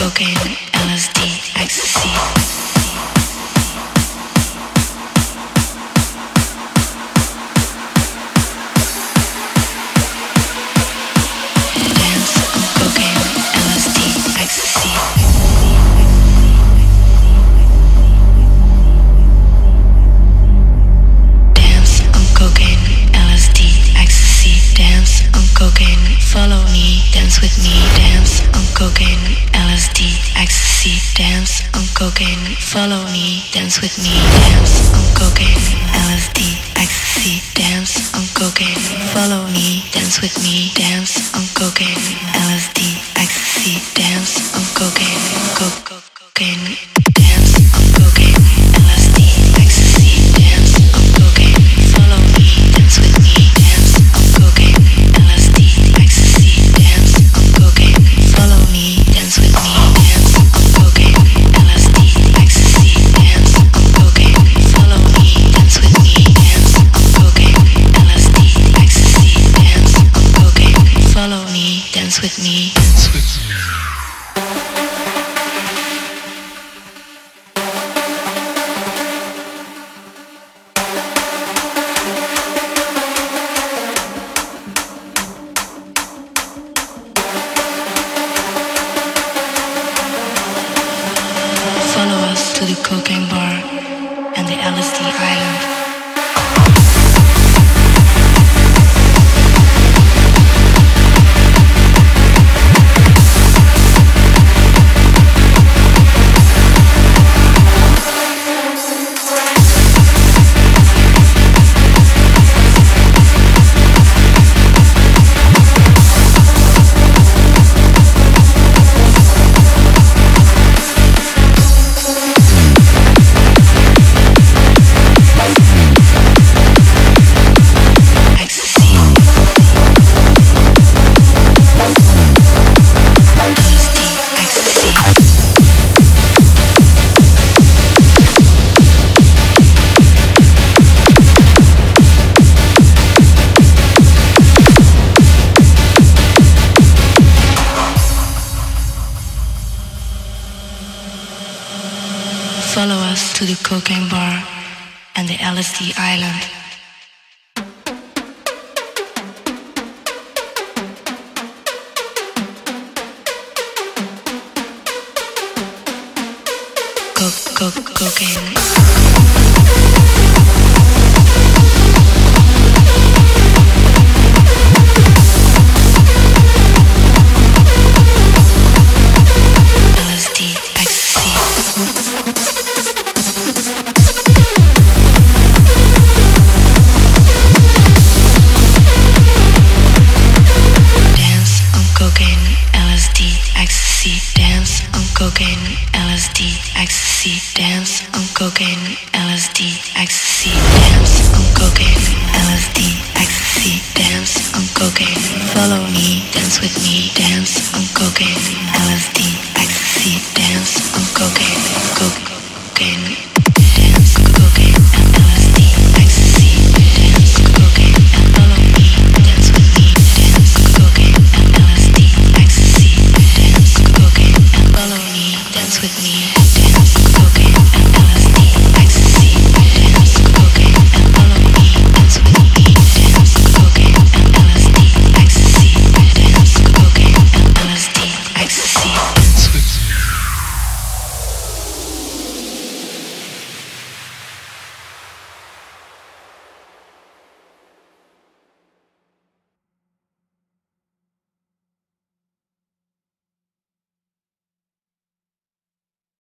cocaine, LSD, ecstasy. Dance on cocaine, LSD, ecstasy. cocaine, follow me, dance with me, dance on cocaine ecstasy, dance on cocaine, follow me, dance with me, dance on cocaine, LSD, ecstasy, dance on cocaine, follow me, dance with me, dance on cocaine, LSD, ecstasy, dance on cocaine, co- co- cocaine, me, dance with me. Follow us to the cocaine bar and the LSD island. To the cocaine bar and the LSD island. Co- co- cocaine. Cocaine, LSD, ecstasy. Dance on cocaine, LSD, ecstasy. Dance on cocaine, LSD, ecstasy. Dance on cocaine. Follow me, dance with me. with me.